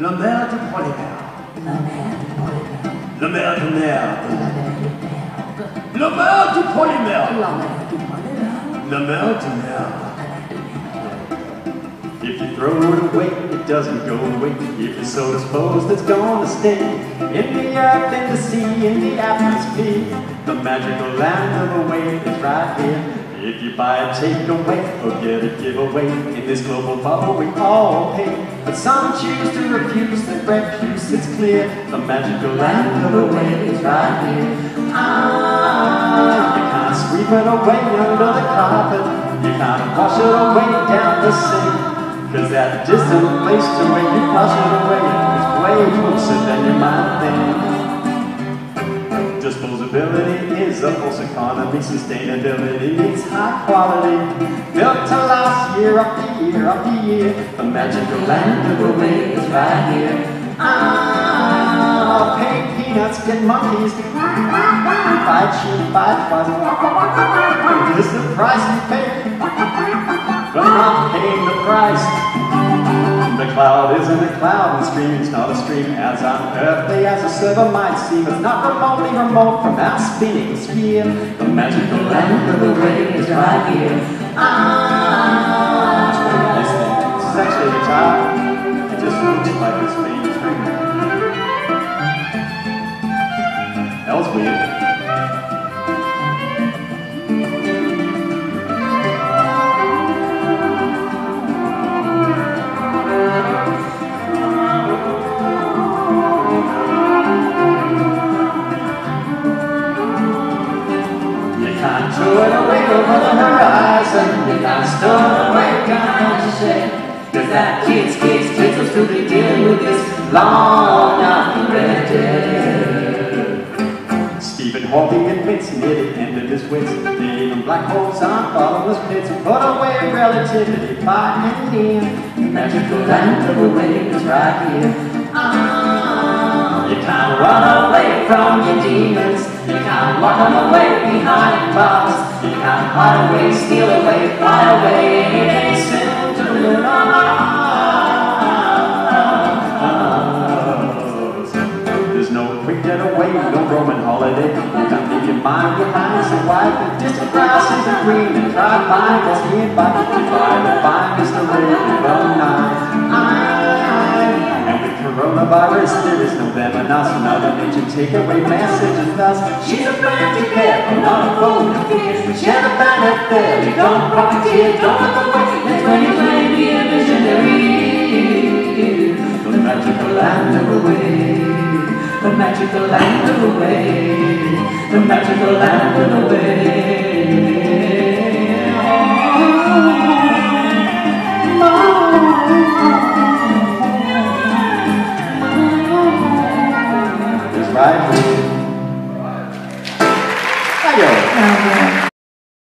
La mer du polymère. La mer du merde. La mer du polymère. La mer du merde. If you throw it away, it doesn't go away. If you're so disposed, it's gonna stay. In the earth, in the sea, in the atmosphere. The magical land of the wave is right here. If you buy a takeaway or get a giveaway, in this global bubble we all pay. But some choose to refuse the refuse, it's clear. The magical land of the wave is right here. Ah, you can't sweep it away under the carpet. You can't wash it away down the sink. Cause that distant place to where you wash it away is way closer than you might think. Disposability economy, sustainability is high quality. Built to last year after year after year. The magical land of the wave is right here. Ah, pay peanuts, get monkeys. Buy cheap, buy twice. This is the price you pay. But not paying the price. The cloud and streaming's not a stream. As unearthly as a server might seem, it's not remotely remote from our spinning sphere. The magical land of the wave is right here. Ah, this. Is actually a guitar. It just looks like this main string. That was weird. Throw it away over the horizon. You can't store it away, can't you say? Cause that kids, kids, kids will still be dealing with this long after day. Stephen Hawking admits near the end of his wits even black holes aren't bottomless pits. Put away relativity in. The magical land of the wave is right here. Ah, you can't run away from your demons. You can't them away behind bars. You can't hide away, steal away, fly away. Any soon to the. There's no quick getaway, no Roman holiday. You can't leave your mind behind some white with distant grasses and green and find what's nearby. You try to is the you coronavirus, there is no them and us. Mother Nature take away messages thus. She's a to care, but not a foe to fear. Share the banner fairly, don't profiteer, don't look away. Let 2020 be a visionary. The magical land of wave. The magical land of wave. The magical land of the wave. It's right here. Thank you. Now,